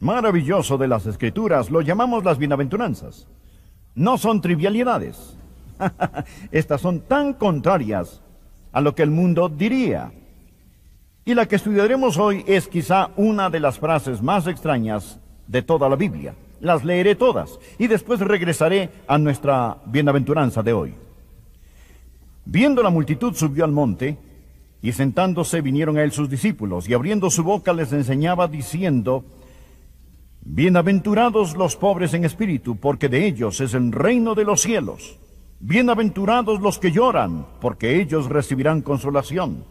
maravilloso de las escrituras lo llamamos las bienaventuranzas. No son trivialidades. Estas son tan contrarias a lo que el mundo diría. Y la que estudiaremos hoy es quizá una de las frases más extrañas de toda la Biblia. Las leeré todas y después regresaré a nuestra bienaventuranza de hoy. Viendo la multitud subió al monte y sentándose vinieron a él sus discípulos y abriendo su boca les enseñaba diciendo, Bienaventurados los pobres en espíritu, porque de ellos es el reino de los cielos. Bienaventurados los que lloran, porque ellos recibirán consolación.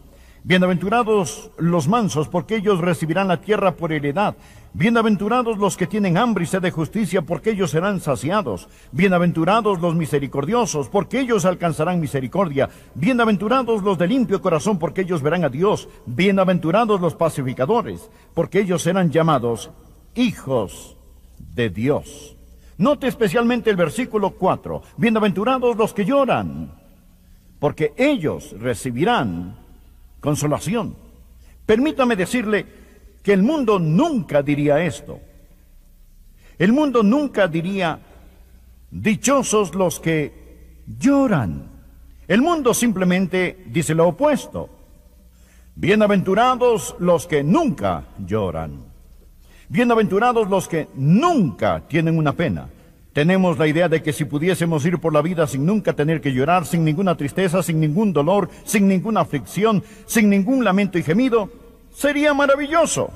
Bienaventurados los mansos, porque ellos recibirán la tierra por heredad. Bienaventurados los que tienen hambre y sed de justicia, porque ellos serán saciados. Bienaventurados los misericordiosos, porque ellos alcanzarán misericordia. Bienaventurados los de limpio corazón, porque ellos verán a Dios. Bienaventurados los pacificadores, porque ellos serán llamados hijos de Dios. Note especialmente el versículo 4. Bienaventurados los que lloran, porque ellos recibirán consolación. Permítame decirle que el mundo nunca diría esto. El mundo nunca diría, dichosos los que lloran. El mundo simplemente dice lo opuesto. Bienaventurados los que nunca lloran. Bienaventurados los que nunca tienen una pena. Tenemos la idea de que si pudiésemos ir por la vida sin nunca tener que llorar, sin ninguna tristeza, sin ningún dolor, sin ninguna aflicción, sin ningún lamento y gemido, sería maravilloso.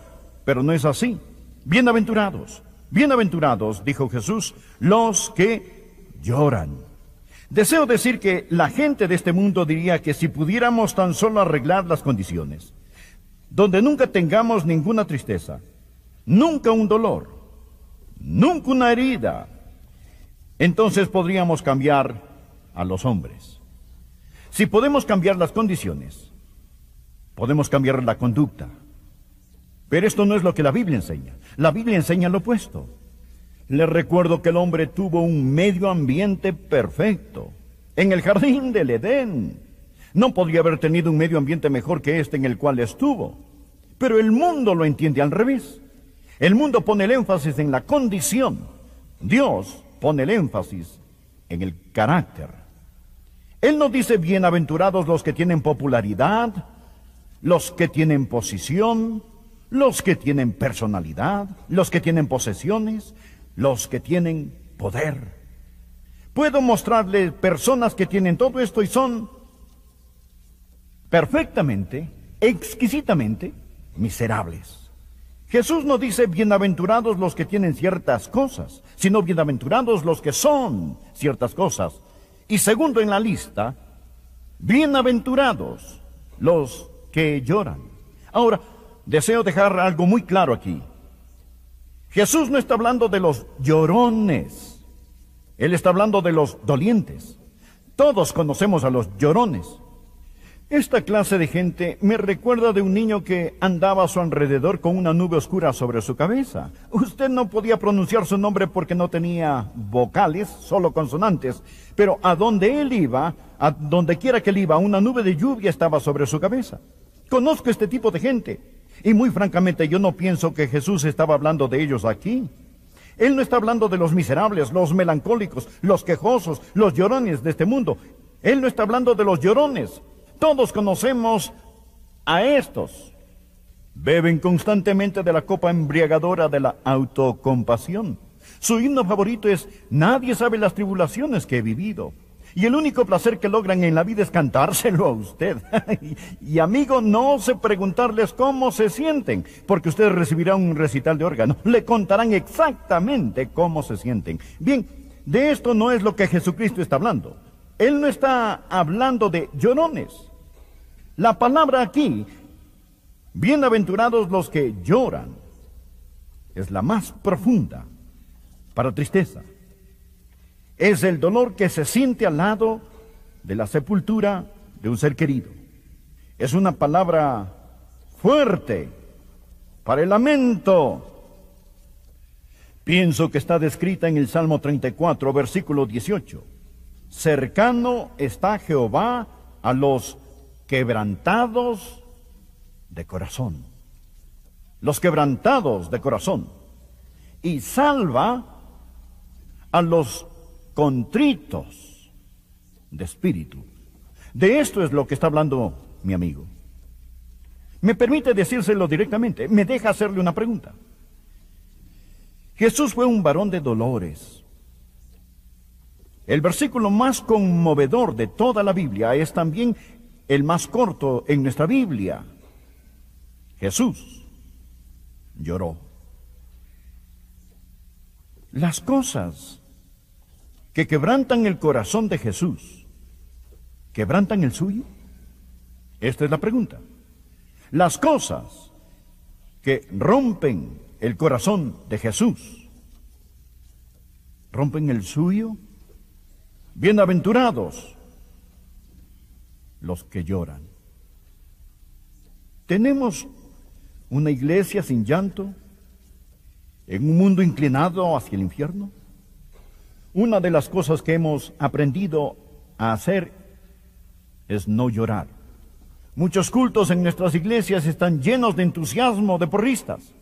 Pero no es así. Bienaventurados, bienaventurados, dijo Jesús, los que lloran. Deseo decir que la gente de este mundo diría que si pudiéramos tan solo arreglar las condiciones, donde nunca tengamos ninguna tristeza, nunca un dolor, nunca una herida, entonces podríamos cambiar a los hombres. Si podemos cambiar las condiciones, podemos cambiar la conducta. Pero esto no es lo que la Biblia enseña. La Biblia enseña lo opuesto. Les recuerdo que el hombre tuvo un medio ambiente perfecto. En el jardín del Edén. No podría haber tenido un medio ambiente mejor que este en el cual estuvo. Pero el mundo lo entiende al revés. El mundo pone el énfasis en la condición. Dios pone el énfasis en el carácter. Él no dice bienaventurados los que tienen popularidad, los que tienen posición, los que tienen personalidad, los que tienen posesiones, los que tienen poder. Puedo mostrarle personas que tienen todo esto y son perfectamente, exquisitamente miserables. Jesús no dice bienaventurados los que tienen ciertas cosas, sino bienaventurados los que son ciertas cosas. Y segundo en la lista, bienaventurados los que lloran. Ahora, deseo dejar algo muy claro aquí. Jesús no está hablando de los llorones, Él está hablando de los dolientes. Todos conocemos a los llorones. Esta clase de gente me recuerda de un niño que andaba a su alrededor con una nube oscura sobre su cabeza. Usted no podía pronunciar su nombre porque no tenía vocales, solo consonantes, pero a donde él iba, a donde quiera que él iba, una nube de lluvia estaba sobre su cabeza. Conozco este tipo de gente y muy francamente yo no pienso que Jesús estaba hablando de ellos aquí. Él no está hablando de los miserables, los melancólicos, los quejosos, los llorones de este mundo. Él no está hablando de los llorones. Todos conocemos a estos. Beben constantemente de la copa embriagadora de la autocompasión. Su himno favorito es Nadie sabe las tribulaciones que he vivido. Y el único placer que logran en la vida es cantárselo a usted. y amigo, no sé preguntarles cómo se sienten, porque usted recibirá un recital de órgano. Le contarán exactamente cómo se sienten. Bien, de esto no es lo que Jesucristo está hablando. Él no está hablando de llorones. La palabra aquí, bienaventurados los que lloran, es la más profunda para tristeza. Es el dolor que se siente al lado de la sepultura de un ser querido. Es una palabra fuerte para el lamento. Pienso que está descrita en el Salmo 34, versículo 18. Cercano está Jehová a los quebrantados de corazón. Los quebrantados de corazón. y salva a los contritos de espíritu. De esto es lo que está hablando mi amigo. Me permite decírselo directamente, me deja hacerle una pregunta. Jesús fue un varón de dolores. El versículo más conmovedor de toda la Biblia es también el más corto en nuestra Biblia. Jesús lloró. Las cosas que quebrantan el corazón de Jesús, ¿quebrantan el suyo? Esta es la pregunta. Las cosas que rompen el corazón de Jesús, ¿rompen el suyo? Bienaventurados los que lloran. Tenemos una iglesia sin llanto en un mundo inclinado hacia el infierno. Una de las cosas que hemos aprendido a hacer es no llorar. Muchos cultos en nuestras iglesias están llenos de entusiasmo de porristas.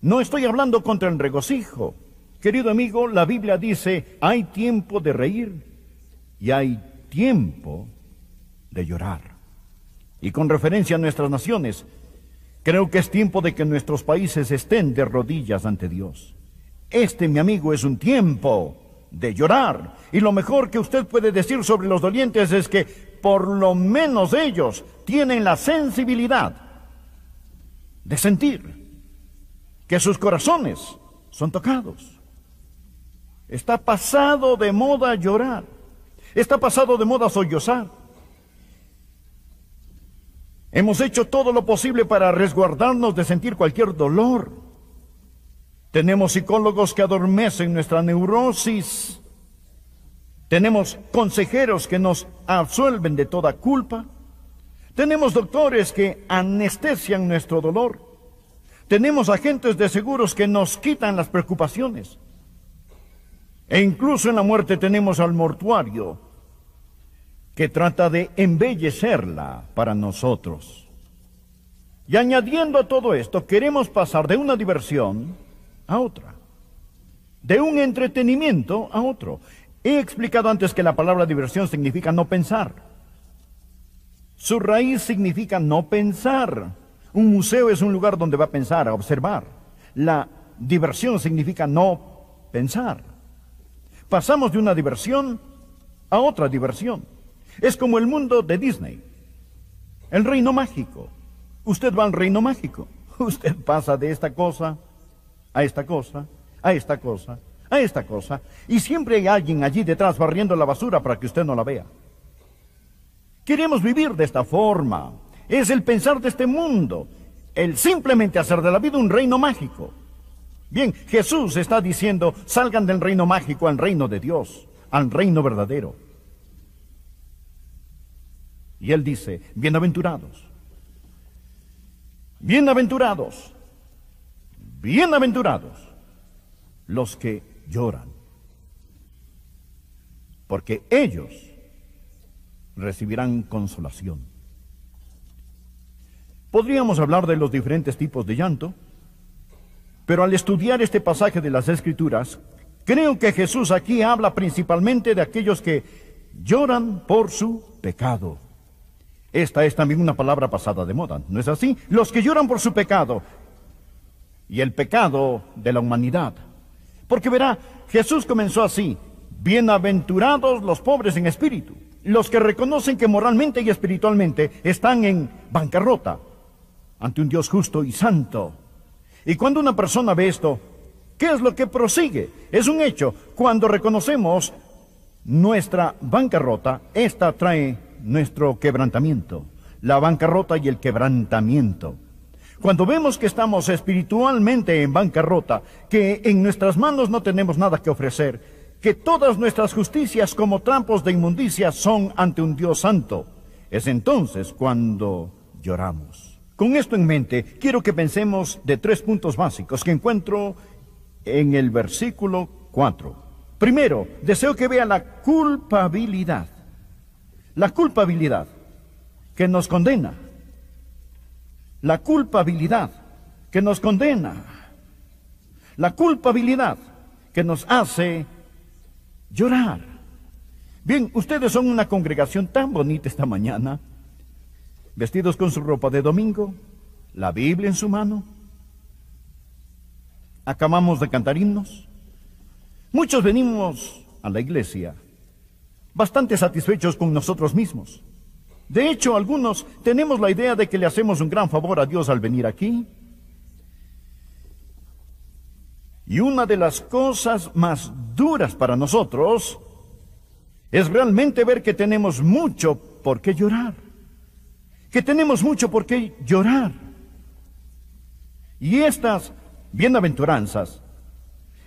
No estoy hablando contra el regocijo. Querido amigo, la Biblia dice, hay tiempo de reír y hay tiempo de llorar. Y con referencia a nuestras naciones, creo que es tiempo de que nuestros países estén de rodillas ante Dios. Este, mi amigo, es un tiempo de llorar. Y lo mejor que usted puede decir sobre los dolientes es que por lo menos ellos tienen la sensibilidad de sentir que sus corazones son tocados. Está pasado de moda llorar. Está pasado de moda sollozar. Hemos hecho todo lo posible para resguardarnos de sentir cualquier dolor. Tenemos psicólogos que adormecen nuestra neurosis. Tenemos consejeros que nos absuelven de toda culpa. Tenemos doctores que anestesian nuestro dolor. Tenemos agentes de seguros que nos quitan las preocupaciones. E incluso en la muerte tenemos al mortuario que trata de embellecerla para nosotros. Y añadiendo a todo esto, queremos pasar de una diversión a otra, de un entretenimiento a otro. He explicado antes que la palabra diversión significa no pensar. Su raíz significa no pensar. Un museo es un lugar donde va a pensar, a observar. La diversión significa no pensar. Pasamos de una diversión a otra diversión. Es como el mundo de Disney, el reino mágico. Usted va al reino mágico. Usted pasa de esta cosa a esta cosa, a esta cosa, a esta cosa. Y siempre hay alguien allí detrás barriendo la basura para que usted no la vea. Queremos vivir de esta forma. Es el pensar de este mundo. El simplemente hacer de la vida un reino mágico. Bien, Jesús está diciendo, salgan del reino mágico al reino de Dios, al reino verdadero. Y él dice, bienaventurados, bienaventurados, bienaventurados los que lloran, porque ellos recibirán consolación. Podríamos hablar de los diferentes tipos de llanto, pero al estudiar este pasaje de las Escrituras, creo que Jesús aquí habla principalmente de aquellos que lloran por su pecado. Esta es también una palabra pasada de moda, ¿no es así? Los que lloran por su pecado y el pecado de la humanidad. Porque verá, Jesús comenzó así, bienaventurados los pobres en espíritu, los que reconocen que moralmente y espiritualmente están en bancarrota ante un Dios justo y santo. Y cuando una persona ve esto, ¿qué es lo que prosigue? Es un hecho. Cuando reconocemos nuestra bancarrota, esta trae nuestro quebrantamiento, la bancarrota y el quebrantamiento. Cuando vemos que estamos espiritualmente en bancarrota, que en nuestras manos no tenemos nada que ofrecer, que todas nuestras justicias como trampos de inmundicia son ante un Dios santo, es entonces cuando lloramos. Con esto en mente, quiero que pensemos de tres puntos básicos que encuentro en el versículo 4. Primero, deseo que vea la culpabilidad. La culpabilidad que nos condena. La culpabilidad que nos condena. La culpabilidad que nos hace llorar. Bien, ustedes son una congregación tan bonita esta mañana, vestidos con su ropa de domingo, la Biblia en su mano. Acabamos de cantar himnos. Muchos venimos a la iglesia bastante satisfechos con nosotros mismos. De hecho, algunos tenemos la idea de que le hacemos un gran favor a Dios al venir aquí. Y una de las cosas más duras para nosotros es realmente ver que tenemos mucho por qué llorar. Que tenemos mucho por qué llorar. Y estas bienaventuranzas,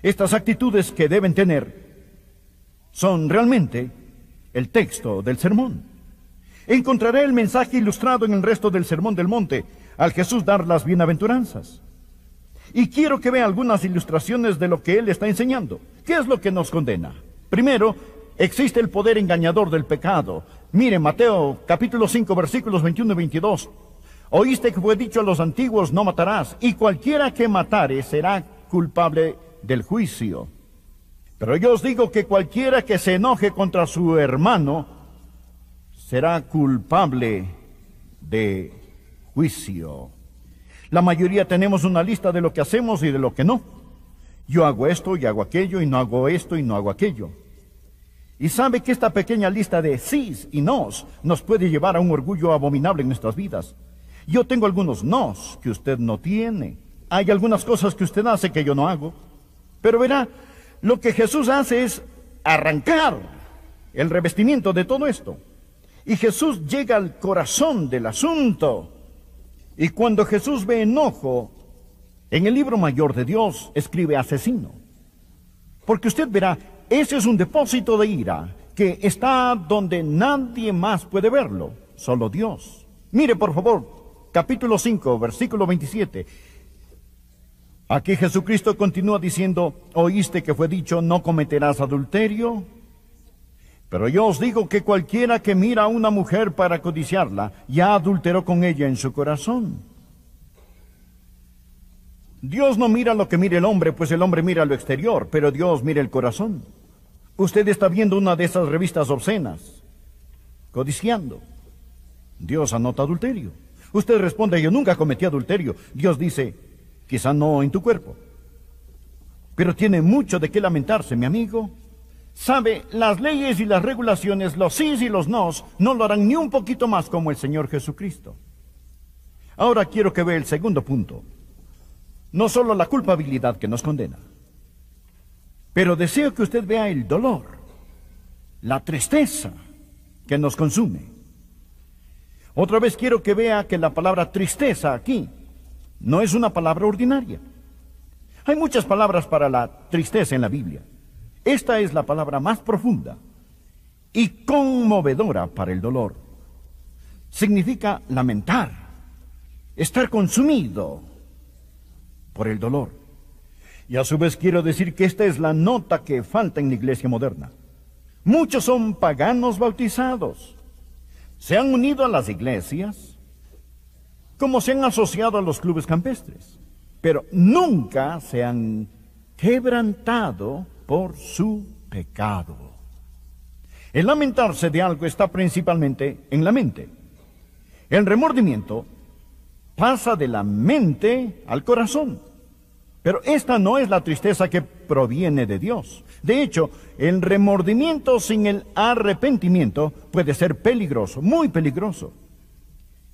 estas actitudes que deben tener, son realmente el texto del sermón. Encontraré el mensaje ilustrado en el resto del sermón del monte, al Jesús dar las bienaventuranzas. Y quiero que vea algunas ilustraciones de lo que él está enseñando. ¿Qué es lo que nos condena? Primero, existe el poder engañador del pecado. Mire, Mateo capítulo 5 versículos 21 y 22. Oíste que fue dicho a los antiguos, no matarás, y cualquiera que matare será culpable del juicio. Pero yo os digo que cualquiera que se enoje contra su hermano será culpable de juicio. La mayoría tenemos una lista de lo que hacemos y de lo que no. Yo hago esto y hago aquello y no hago esto y no hago aquello. Y sabe que esta pequeña lista de sís y nos nos puede llevar a un orgullo abominable en nuestras vidas. Yo tengo algunos nos que usted no tiene. Hay algunas cosas que usted hace que yo no hago. Pero verá, lo que Jesús hace es arrancar el revestimiento de todo esto. Y Jesús llega al corazón del asunto. Y cuando Jesús ve enojo, en el libro mayor de Dios escribe asesino. Porque usted verá, ese es un depósito de ira que está donde nadie más puede verlo, solo Dios. Mire por favor, capítulo 5, versículo 27. Aquí Jesucristo continúa diciendo, oíste que fue dicho, no cometerás adulterio. Pero yo os digo que cualquiera que mira a una mujer para codiciarla, ya adulteró con ella en su corazón. Dios no mira lo que mira el hombre, pues el hombre mira lo exterior, pero Dios mira el corazón. Usted está viendo una de esas revistas obscenas, codiciando. Dios anota adulterio. Usted responde, yo nunca cometí adulterio. Dios dice, quizá no en tu cuerpo. Pero tiene mucho de qué lamentarse, mi amigo. Sabe, las leyes y las regulaciones, los sís y los nos, no lo harán ni un poquito más como el Señor Jesucristo. Ahora quiero que vea el segundo punto. No solo la culpabilidad que nos condena, pero deseo que usted vea el dolor, la tristeza que nos consume. Otra vez quiero que vea que la palabra tristeza aquí no es una palabra ordinaria. Hay muchas palabras para la tristeza en la Biblia. Esta es la palabra más profunda y conmovedora para el dolor. Significa lamentar, estar consumido por el dolor. Y a su vez quiero decir que esta es la nota que falta en la iglesia moderna. Muchos son paganos bautizados. Se han unido a las iglesias, como se han asociado a los clubes campestres, pero nunca se han quebrantado por su pecado. El lamentarse de algo está principalmente en la mente. El remordimiento pasa de la mente al corazón. Pero esta no es la tristeza que proviene de Dios. De hecho, el remordimiento sin el arrepentimiento puede ser peligroso, muy peligroso.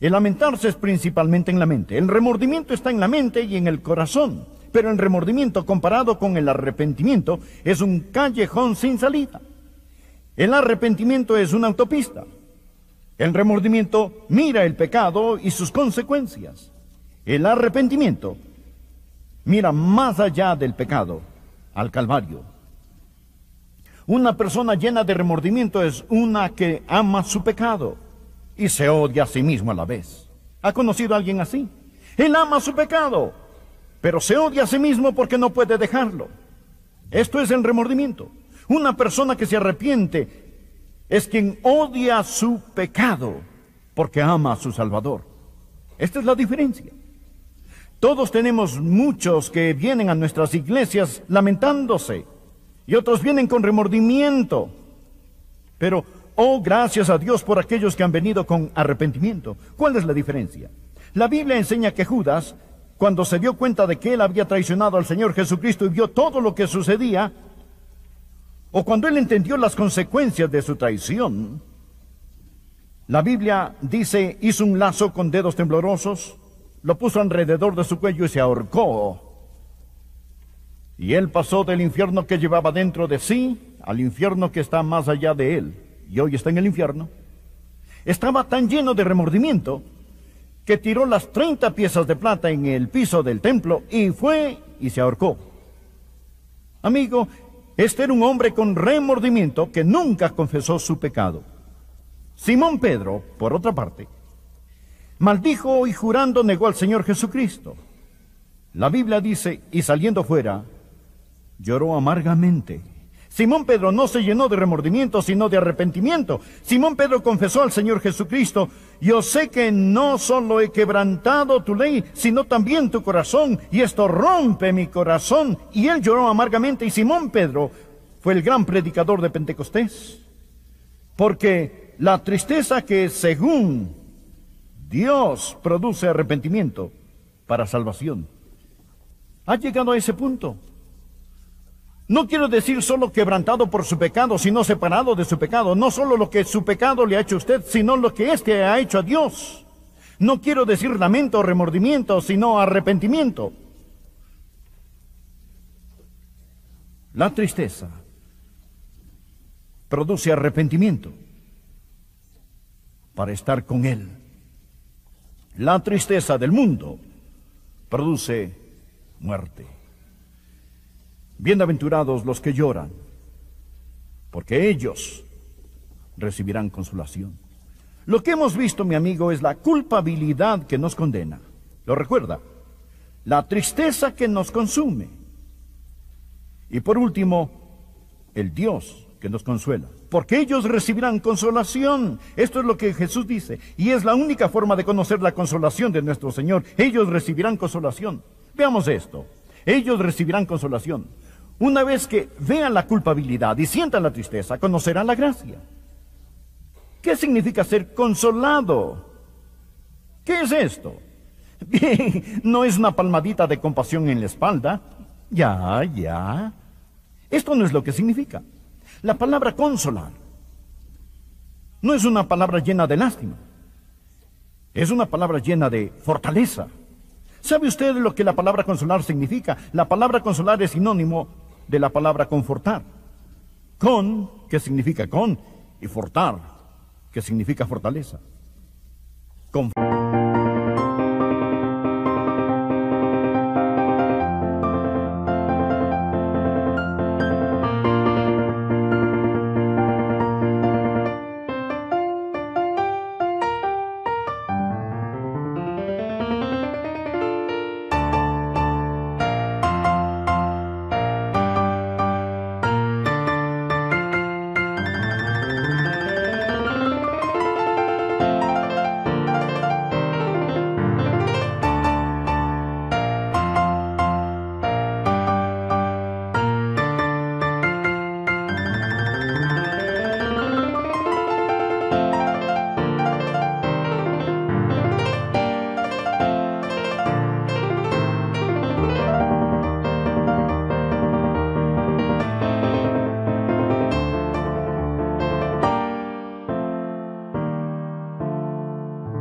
El lamentarse es principalmente en la mente. El remordimiento está en la mente y en el corazón. Pero el remordimiento comparado con el arrepentimiento es un callejón sin salida. El arrepentimiento es una autopista. El remordimiento mira el pecado y sus consecuencias. El arrepentimiento mira más allá del pecado, al Calvario. Una persona llena de remordimiento es una que ama su pecado y se odia a sí mismo a la vez. ¿Ha conocido a alguien así? Él ama su pecado, pero se odia a sí mismo porque no puede dejarlo. Esto es el remordimiento. Una persona que se arrepiente es quien odia su pecado porque ama a su Salvador. Esta es la diferencia. Todos tenemos muchos que vienen a nuestras iglesias lamentándose y otros vienen con remordimiento. Pero, oh, gracias a Dios por aquellos que han venido con arrepentimiento. ¿Cuál es la diferencia? La Biblia enseña que Judas, cuando se dio cuenta de que él había traicionado al Señor Jesucristo y vio todo lo que sucedía, o cuando él entendió las consecuencias de su traición, la Biblia dice, hizo un lazo con dedos temblorosos, lo puso alrededor de su cuello y se ahorcó. Y él pasó del infierno que llevaba dentro de sí al infierno que está más allá de él. Y hoy está en el infierno. Estaba tan lleno de remordimiento que tiró las 30 piezas de plata en el piso del templo y fue y se ahorcó. Amigo, este era un hombre con remordimiento que nunca confesó su pecado. Simón Pedro, por otra parte, maldijo y jurando negó al Señor Jesucristo. La Biblia dice, y saliendo fuera, lloró amargamente. Simón Pedro no se llenó de remordimiento, sino de arrepentimiento. Simón Pedro confesó al Señor Jesucristo, yo sé que no solo he quebrantado tu ley, sino también tu corazón, y esto rompe mi corazón. Y él lloró amargamente, y Simón Pedro fue el gran predicador de Pentecostés. Porque la tristeza que según Dios produce arrepentimiento para salvación, ha llegado a ese punto. No quiero decir solo quebrantado por su pecado, sino separado de su pecado. No solo lo que su pecado le ha hecho a usted, sino lo que éste ha hecho a Dios. No quiero decir lamento o remordimiento, sino arrepentimiento. La tristeza produce arrepentimiento para estar con Él. La tristeza del mundo produce muerte. Bienaventurados los que lloran, porque ellos recibirán consolación. Lo que hemos visto, mi amigo, es la culpabilidad que nos condena. ¿Lo recuerda? La tristeza que nos consume. Y por último, el Dios que nos consuela. Porque ellos recibirán consolación. Esto es lo que Jesús dice. Y es la única forma de conocer la consolación de nuestro Señor. Ellos recibirán consolación. Veamos esto. Ellos recibirán consolación. Una vez que vean la culpabilidad y sientan la tristeza, conocerán la gracia. ¿Qué significa ser consolado? ¿Qué es esto? Bien, no es una palmadita de compasión en la espalda. Ya, ya. Esto no es lo que significa. La palabra consolar no es una palabra llena de lástima. Es una palabra llena de fortaleza. ¿Sabe usted lo que la palabra consolar significa? La palabra consolar es sinónimo de la palabra confortar. Con, que significa con, y fortar, que significa fortaleza.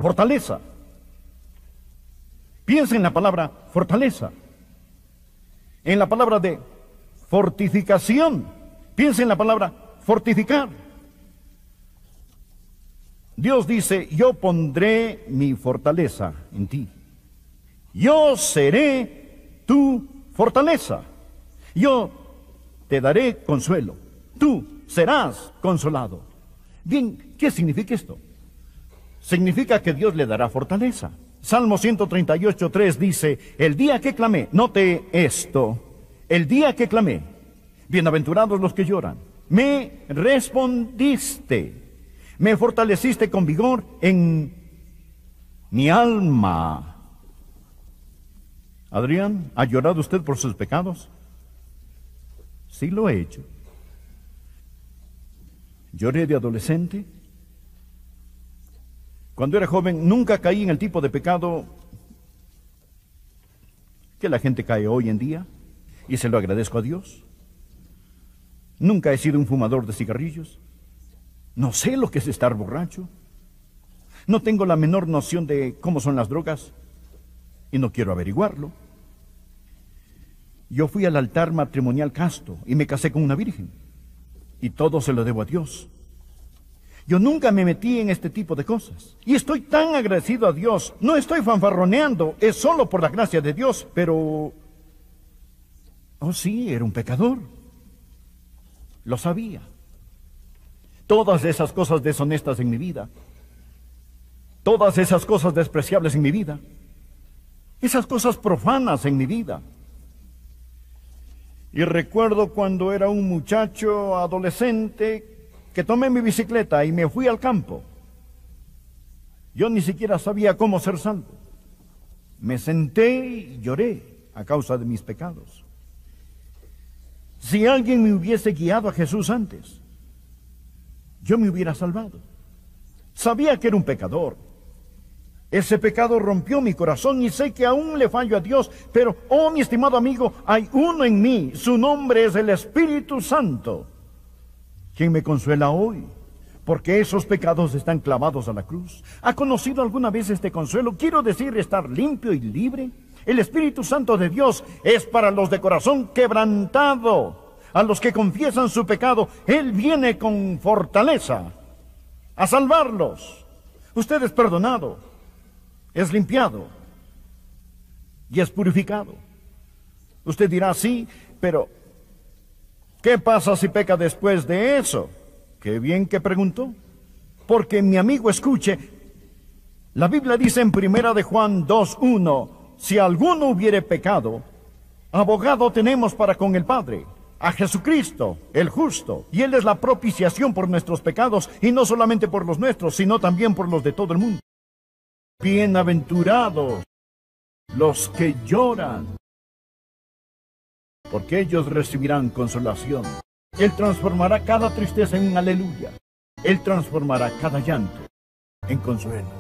Fortaleza. Piensa en la palabra fortaleza, en la palabra de fortificación. Piensa en la palabra fortificar. Dios dice, yo pondré mi fortaleza en ti. Yo seré tu fortaleza. Yo te daré consuelo. Tú serás consolado. Bien, ¿qué significa esto? Significa que Dios le dará fortaleza. Salmo 138, 3 dice, el día que clamé, note esto, el día que clamé, bienaventurados los que lloran, me respondiste, me fortaleciste con vigor en mi alma. Adrián, ¿ha llorado usted por sus pecados? Sí lo he hecho. Lloré de adolescente. Cuando era joven nunca caí en el tipo de pecado que la gente cae hoy en día y se lo agradezco a Dios. Nunca he sido un fumador de cigarrillos. No sé lo que es estar borracho. No tengo la menor noción de cómo son las drogas y no quiero averiguarlo. Yo fui al altar matrimonial casto y me casé con una virgen. Y todo se lo debo a Dios. Yo nunca me metí en este tipo de cosas. Y estoy tan agradecido a Dios. No estoy fanfarroneando, es solo por la gracia de Dios, pero... Oh sí, era un pecador. Lo sabía. Todas esas cosas deshonestas en mi vida. Todas esas cosas despreciables en mi vida. Esas cosas profanas en mi vida. Y recuerdo cuando era un muchacho adolescente que tomé mi bicicleta y me fui al campo. Yo ni siquiera sabía cómo ser salvo. Me senté y lloré a causa de mis pecados. Si alguien me hubiese guiado a Jesús antes, yo me hubiera salvado. Sabía que era un pecador, ese pecado rompió mi corazón y sé que aún le fallo a Dios, pero, oh mi estimado amigo, hay uno en mí, su nombre es el Espíritu Santo, quien me consuela hoy, porque esos pecados están clavados a la cruz. ¿Ha conocido alguna vez este consuelo? Quiero decir estar limpio y libre. El Espíritu Santo de Dios es para los de corazón quebrantado. A los que confiesan su pecado, Él viene con fortaleza a salvarlos. Usted es perdonado es limpiado y es purificado. Usted dirá, sí, pero ¿qué pasa si peca después de eso? Qué bien que preguntó. Porque mi amigo escuche, la Biblia dice en primera de Juan 2.1, si alguno hubiere pecado, abogado tenemos para con el Padre, a Jesucristo, el justo, y Él es la propiciación por nuestros pecados, y no solamente por los nuestros, sino también por los de todo el mundo. Bienaventurados los que lloran, porque ellos recibirán consolación. Él transformará cada tristeza en aleluya. Él transformará cada llanto en consuelo.